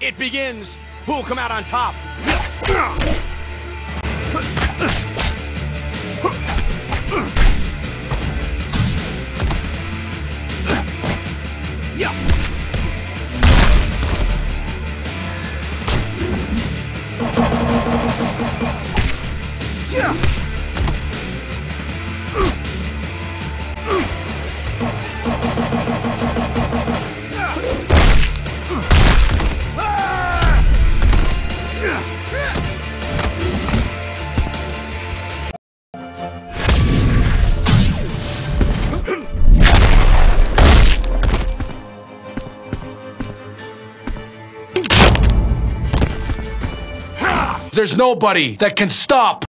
It begins. Who'll come out on top? There's nobody that can stop